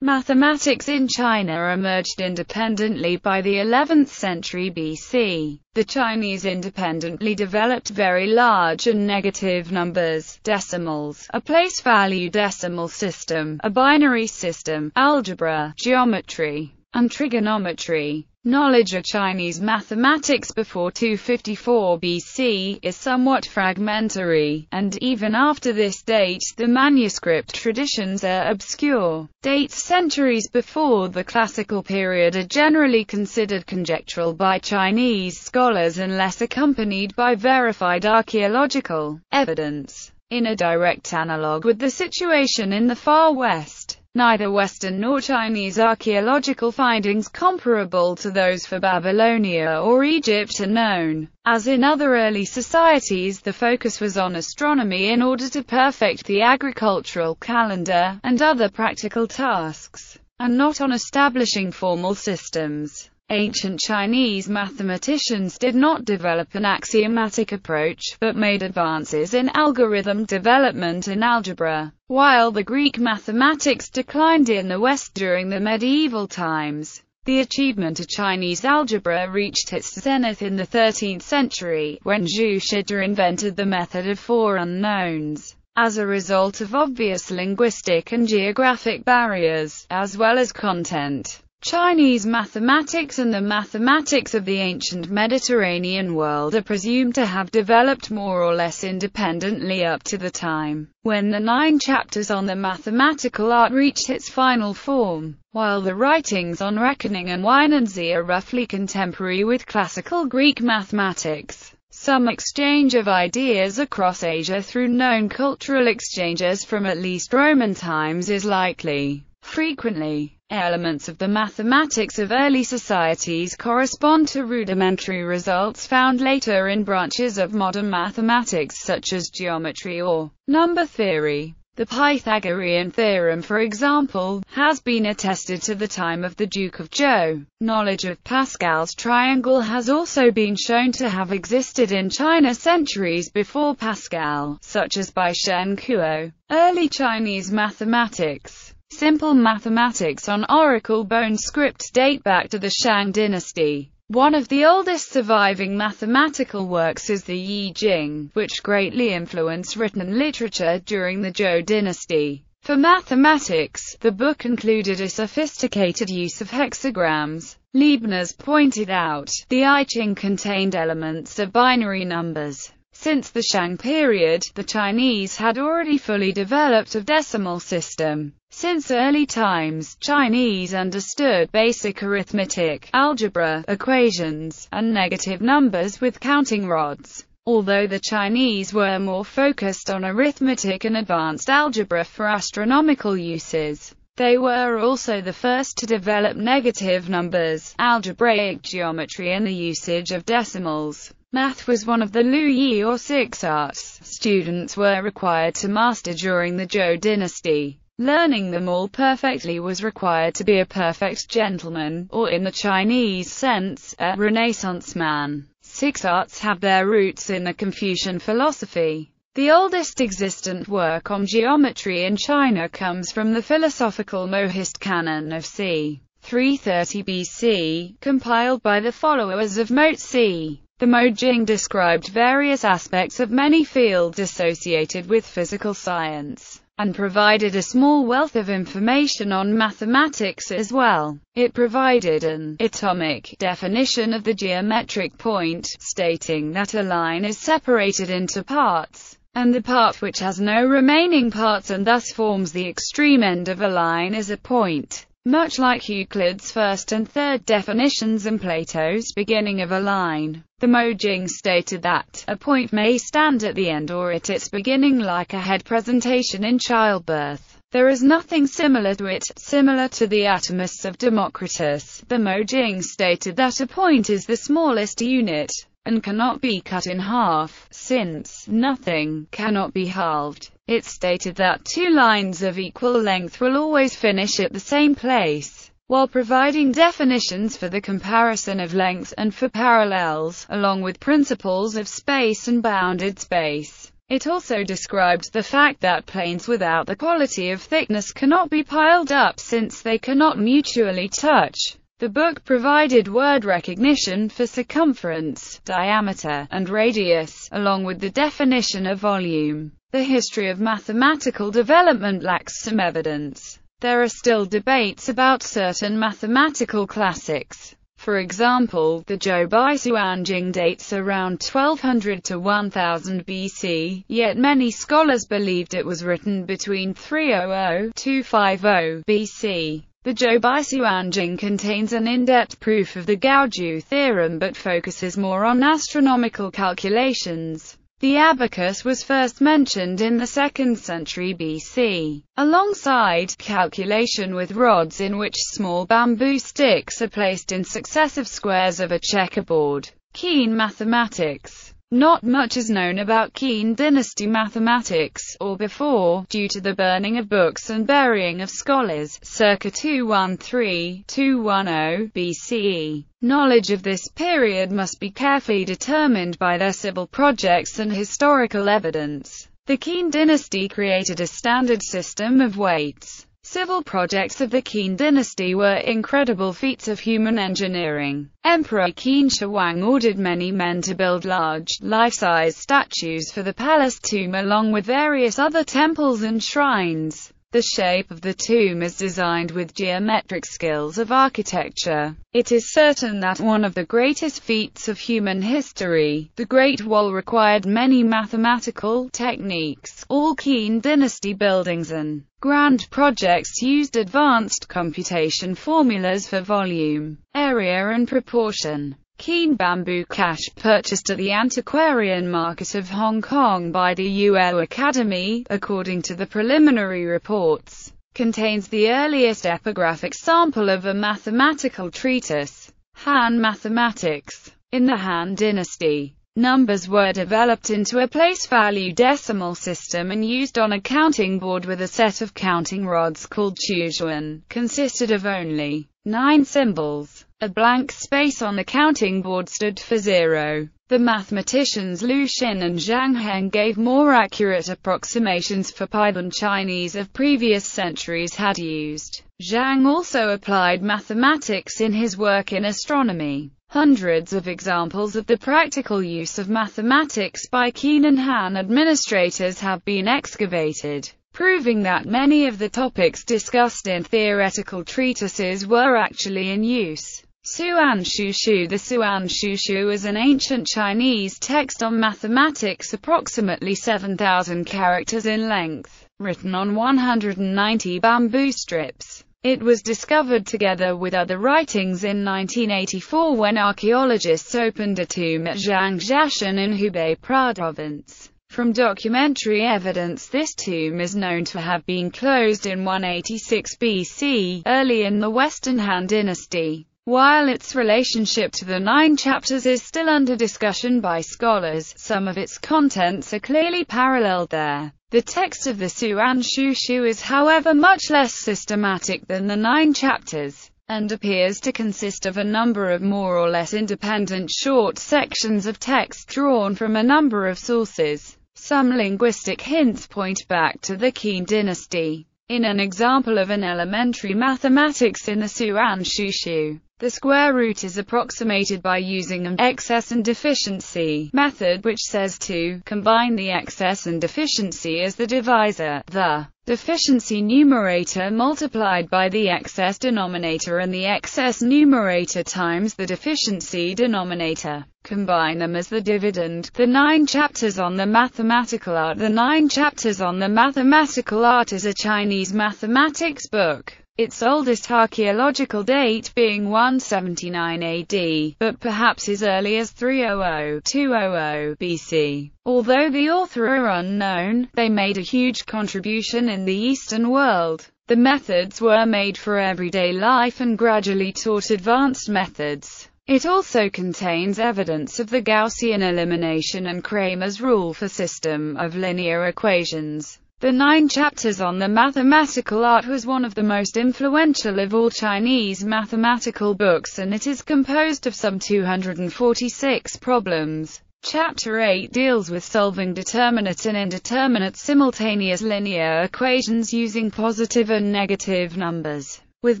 Mathematics in China emerged independently by the 11th century BC. The Chinese independently developed very large and negative numbers, decimals, a place value decimal system, a binary system, algebra, geometry, and trigonometry. Knowledge of Chinese mathematics before 254 BC is somewhat fragmentary, and even after this date the manuscript traditions are obscure. Dates centuries before the classical period are generally considered conjectural by Chinese scholars unless accompanied by verified archaeological evidence. In a direct analogue with the situation in the Far West, Neither Western nor Chinese archaeological findings comparable to those for Babylonia or Egypt are known. As in other early societies the focus was on astronomy in order to perfect the agricultural calendar, and other practical tasks, and not on establishing formal systems. Ancient Chinese mathematicians did not develop an axiomatic approach, but made advances in algorithm development and algebra. While the Greek mathematics declined in the West during the medieval times, the achievement of Chinese algebra reached its zenith in the 13th century, when Zhu Shida invented the method of four unknowns. As a result of obvious linguistic and geographic barriers, as well as content, Chinese mathematics and the mathematics of the ancient Mediterranean world are presumed to have developed more or less independently up to the time when the nine chapters on the mathematical art reached its final form, while the writings on reckoning and Huainanzi are roughly contemporary with classical Greek mathematics. Some exchange of ideas across Asia through known cultural exchanges from at least Roman times is likely. Frequently, elements of the mathematics of early societies correspond to rudimentary results found later in branches of modern mathematics such as geometry or number theory. The Pythagorean theorem, for example, has been attested to the time of the Duke of Zhou. Knowledge of Pascal's triangle has also been shown to have existed in China centuries before Pascal, such as by Shen Kuo. Early Chinese mathematics Simple mathematics on oracle bone script date back to the Shang dynasty. One of the oldest surviving mathematical works is the Yi Jing, which greatly influenced written literature during the Zhou dynasty. For mathematics, the book included a sophisticated use of hexagrams. Leibniz pointed out, the I Ching contained elements of binary numbers. Since the Shang period, the Chinese had already fully developed a decimal system. Since early times, Chinese understood basic arithmetic, algebra, equations, and negative numbers with counting rods. Although the Chinese were more focused on arithmetic and advanced algebra for astronomical uses, they were also the first to develop negative numbers, algebraic geometry and the usage of decimals. Math was one of the Liu Yi or six arts students were required to master during the Zhou dynasty. Learning them all perfectly was required to be a perfect gentleman, or in the Chinese sense, a Renaissance man. Six arts have their roots in the Confucian philosophy. The oldest existent work on geometry in China comes from the philosophical Mohist canon of c. 330 BC, compiled by the followers of Mozi. The Mojing described various aspects of many fields associated with physical science and provided a small wealth of information on mathematics as well. It provided an atomic definition of the geometric point, stating that a line is separated into parts, and the part which has no remaining parts and thus forms the extreme end of a line is a point. Much like Euclid's first and third definitions and Plato's beginning of a line, the Mojing stated that, a point may stand at the end or at its beginning like a head presentation in childbirth. There is nothing similar to it, similar to the atomists of Democritus. The Mojing stated that a point is the smallest unit, and cannot be cut in half, since nothing cannot be halved. It stated that two lines of equal length will always finish at the same place, while providing definitions for the comparison of lengths and for parallels, along with principles of space and bounded space. It also described the fact that planes without the quality of thickness cannot be piled up since they cannot mutually touch. The book provided word recognition for circumference, diameter, and radius, along with the definition of volume. The history of mathematical development lacks some evidence. There are still debates about certain mathematical classics. For example, the Zhou Suanjing dates around 1200 to 1000 BC, yet many scholars believed it was written between 300-250 BC. The Zhou Suanjing contains an in-depth proof of the Gougu theorem but focuses more on astronomical calculations. The abacus was first mentioned in the 2nd century BC, alongside calculation with rods in which small bamboo sticks are placed in successive squares of a checkerboard. Qin mathematics not much is known about Qin dynasty mathematics, or before, due to the burning of books and burying of scholars, circa 213-210 BCE. Knowledge of this period must be carefully determined by their civil projects and historical evidence. The Qin dynasty created a standard system of weights. Civil projects of the Qin dynasty were incredible feats of human engineering. Emperor Qin Shi Huang ordered many men to build large, life-size statues for the palace tomb along with various other temples and shrines. The shape of the tomb is designed with geometric skills of architecture. It is certain that one of the greatest feats of human history, the Great Wall required many mathematical techniques. All Qin dynasty buildings and grand projects used advanced computation formulas for volume, area and proportion. Qin bamboo Cash purchased at the antiquarian market of Hong Kong by the Yuelu Academy, according to the preliminary reports, contains the earliest epigraphic sample of a mathematical treatise, Han Mathematics. In the Han dynasty, numbers were developed into a place-value decimal system and used on a counting board with a set of counting rods called chousuan, consisted of only nine symbols. A blank space on the counting board stood for zero. The mathematicians Liu Xin and Zhang Heng gave more accurate approximations for pi than Chinese of previous centuries had used. Zhang also applied mathematics in his work in astronomy. Hundreds of examples of the practical use of mathematics by Qin and Han administrators have been excavated proving that many of the topics discussed in theoretical treatises were actually in use. Suan Shushu The Suan Shushu is an ancient Chinese text on mathematics approximately 7,000 characters in length, written on 190 bamboo strips. It was discovered together with other writings in 1984 when archaeologists opened a tomb at Zhangjiashan in Hubei province. From documentary evidence this tomb is known to have been closed in 186 BC, early in the Western Han dynasty. While its relationship to the nine chapters is still under discussion by scholars, some of its contents are clearly paralleled there. The text of the Suan Shushu is however much less systematic than the nine chapters, and appears to consist of a number of more or less independent short sections of text drawn from a number of sources. Some linguistic hints point back to the Qin dynasty. In an example of an elementary mathematics in the Suan Shushu, the square root is approximated by using an excess and deficiency method which says to combine the excess and deficiency as the divisor, the deficiency numerator multiplied by the excess denominator and the excess numerator times the deficiency denominator. Combine them as the dividend. The Nine Chapters on the Mathematical Art The Nine Chapters on the Mathematical Art is a Chinese mathematics book its oldest archaeological date being 179 AD, but perhaps as early as 300-200 BC. Although the author are unknown, they made a huge contribution in the Eastern world. The methods were made for everyday life and gradually taught advanced methods. It also contains evidence of the Gaussian elimination and Cramer's rule for system of linear equations. The nine chapters on the mathematical art was one of the most influential of all Chinese mathematical books and it is composed of some 246 problems. Chapter 8 deals with solving determinate and indeterminate simultaneous linear equations using positive and negative numbers, with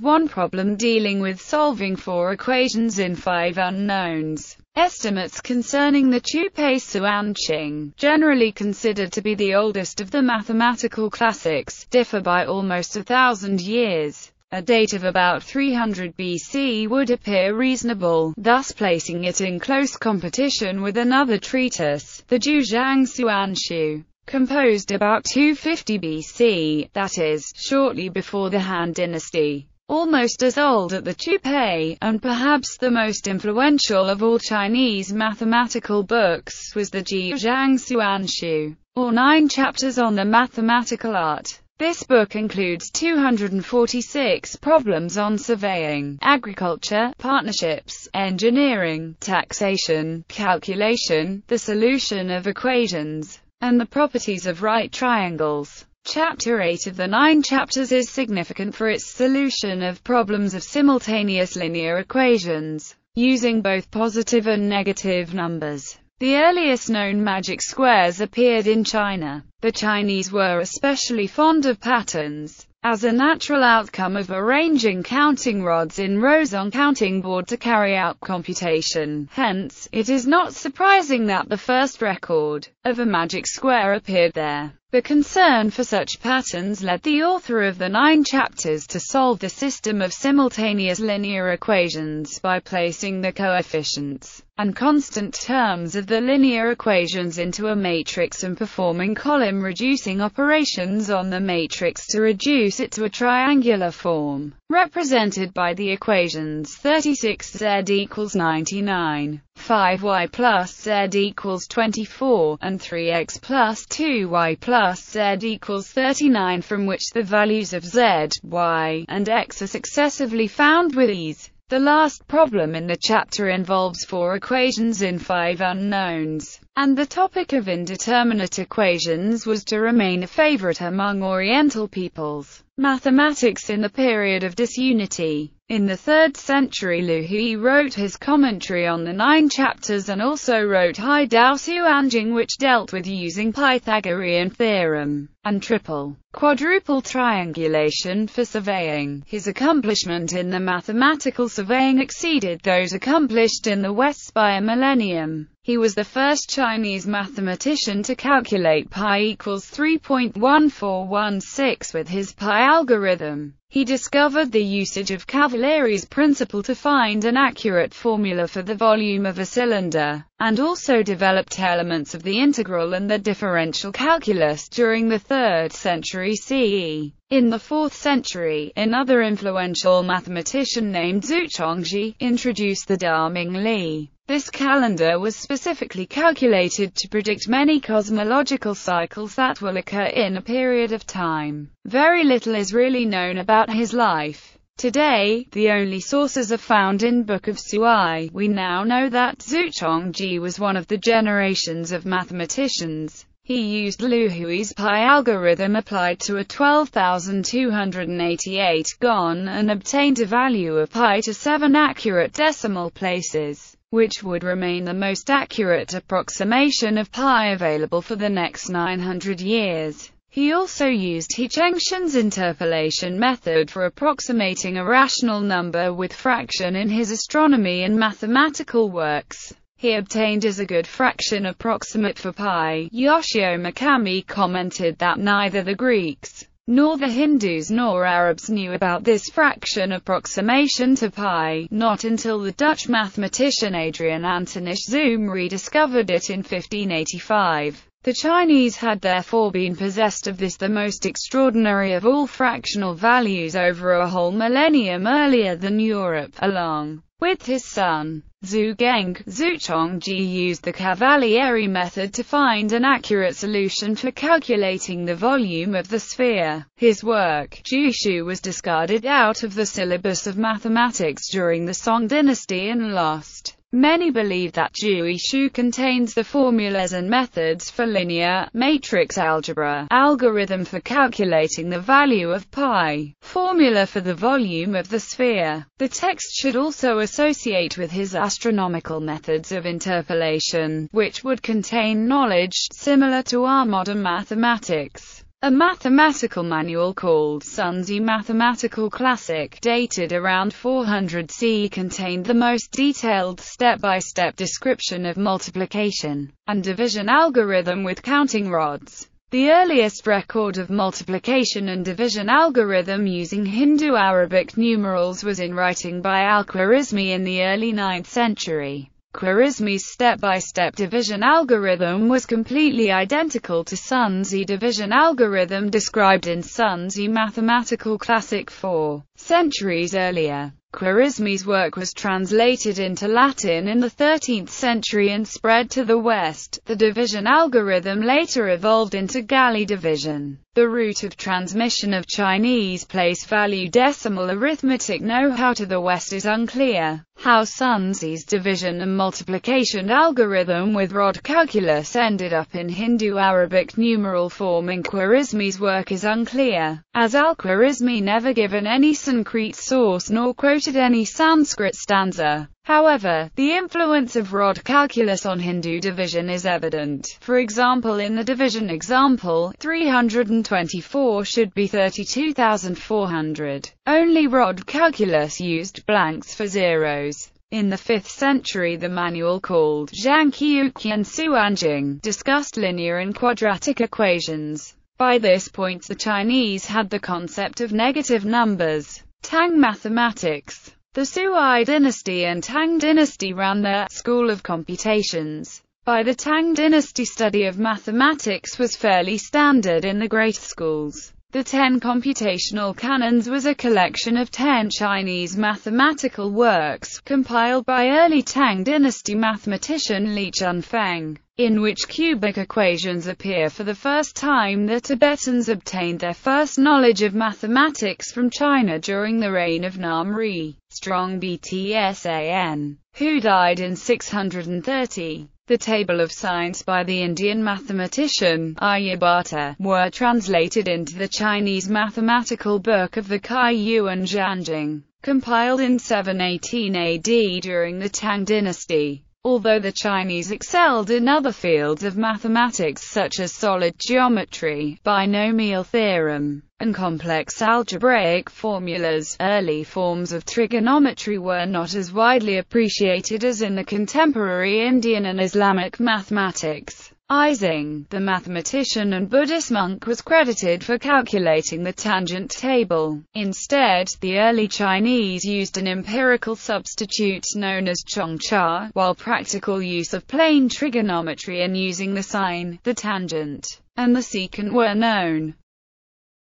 one problem dealing with solving four equations in five unknowns. Estimates concerning the Tupei Suanqing, generally considered to be the oldest of the mathematical classics, differ by almost a thousand years. A date of about 300 BC would appear reasonable, thus placing it in close competition with another treatise, the Zhujiang Suanshu, composed about 250 BC, that is, shortly before the Han Dynasty. Almost as old as the Tupei, and perhaps the most influential of all Chinese mathematical books, was the Zhujiang Suanshu, or nine chapters on the mathematical art. This book includes 246 problems on surveying, agriculture, partnerships, engineering, taxation, calculation, the solution of equations, and the properties of right triangles. Chapter 8 of the nine chapters is significant for its solution of problems of simultaneous linear equations, using both positive and negative numbers. The earliest known magic squares appeared in China. The Chinese were especially fond of patterns, as a natural outcome of arranging counting rods in rows on counting board to carry out computation. Hence, it is not surprising that the first record of a magic square appeared there. The concern for such patterns led the author of the nine chapters to solve the system of simultaneous linear equations by placing the coefficients and constant terms of the linear equations into a matrix and performing column reducing operations on the matrix to reduce it to a triangular form, represented by the equations 36z equals 99, 5y plus z equals 24, and 3x plus 2y plus z equals 39 from which the values of z, y, and x are successively found with ease. The last problem in the chapter involves four equations in five unknowns, and the topic of indeterminate equations was to remain a favorite among Oriental peoples. Mathematics in the period of disunity. In the 3rd century Liu Hui wrote his commentary on the nine chapters and also wrote Hai Dao Suanjing which dealt with using Pythagorean theorem and triple, quadruple triangulation for surveying. His accomplishment in the mathematical surveying exceeded those accomplished in the West by a millennium. He was the first Chinese mathematician to calculate pi equals 3.1416 with his pi algorithm. He discovered the usage of Cavalieri's principle to find an accurate formula for the volume of a cylinder, and also developed elements of the integral and the differential calculus during the 3rd century CE. In the 4th century, another influential mathematician named Zu Chongzhi introduced the Da-Ming Li. This calendar was specifically calculated to predict many cosmological cycles that will occur in a period of time. Very little is really known about his life. Today, the only sources are found in Book of Sui. We now know that Zu Chongzhi was one of the generations of mathematicians. He used Liu Hui's pi algorithm applied to a 12,288 gon and obtained a value of pi to 7 accurate decimal places which would remain the most accurate approximation of pi available for the next 900 years. He also used He Chengtian's interpolation method for approximating a rational number with fraction in his astronomy and mathematical works. He obtained as a good fraction approximate for pi. Yoshio Mikami commented that neither the Greeks, nor the Hindus nor Arabs knew about this fraction approximation to pi, not until the Dutch mathematician Adrian Antonis Zoom rediscovered it in 1585. The Chinese had therefore been possessed of this the most extraordinary of all fractional values over a whole millennium earlier than Europe, along with his son. Zu Geng, Zu Chongzhi used the Cavalieri method to find an accurate solution for calculating the volume of the sphere. His work, Zhui Shu was discarded out of the syllabus of mathematics during the Song dynasty and lost. Many believe that Zhui Shu contains the formulas and methods for linear, matrix algebra, algorithm for calculating the value of pi, formula for the volume of the sphere. The text should also associate with his astronomical methods of interpolation, which would contain knowledge similar to our modern mathematics. A mathematical manual called Sunzi Mathematical Classic, dated around 400 CE contained the most detailed step-by-step -step description of multiplication and division algorithm with counting rods. The earliest record of multiplication and division algorithm using Hindu-Arabic numerals was in writing by Al-Khwarizmi in the early 9th century. Khwarizmi's step-by-step division algorithm was completely identical to Sunzi division algorithm described in Sunzi Mathematical Classic four centuries earlier. Khwarizmi's work was translated into Latin in the 13th century and spread to the West. The division algorithm later evolved into Galley division. The route of transmission of Chinese place value decimal arithmetic know-how to the West is unclear. How Sunzi's division and multiplication algorithm with rod calculus ended up in Hindu-Arabic numeral form in Khwarizmi's work is unclear, as al-Khwarizmi never given any Sanskrit source nor quoted any Sanskrit stanza. However, the influence of rod calculus on Hindu division is evident. For example in the division example, 324 should be 32,400. Only rod calculus used blanks for zeros. In the 5th century the manual called Zhang Qiujian Suanjing discussed linear and quadratic equations. By this point the Chinese had the concept of negative numbers. Tang mathematics the Sui dynasty and Tang dynasty ran the school of computations. By the Tang dynasty study of mathematics was fairly standard in the great schools. The Ten Computational Canons was a collection of ten Chinese mathematical works, compiled by early Tang dynasty mathematician Li Chunfeng, in which cubic equations appear for the first time. The Tibetans obtained their first knowledge of mathematics from China during the reign of Namri, Strong Btsan, who died in 630 the Table of sines by the Indian mathematician Aryabhata, were translated into the Chinese mathematical book of the Kai Kaiyuan Zhanjing, compiled in 718 AD during the Tang dynasty. Although the Chinese excelled in other fields of mathematics such as solid geometry, binomial theorem, and complex algebraic formulas, early forms of trigonometry were not as widely appreciated as in the contemporary Indian and Islamic mathematics. Yi Xing, the mathematician and Buddhist monk was credited for calculating the tangent table. Instead, the early Chinese used an empirical substitute known as chong cha, while practical use of plane trigonometry and using the sine, the tangent, and the secant were known.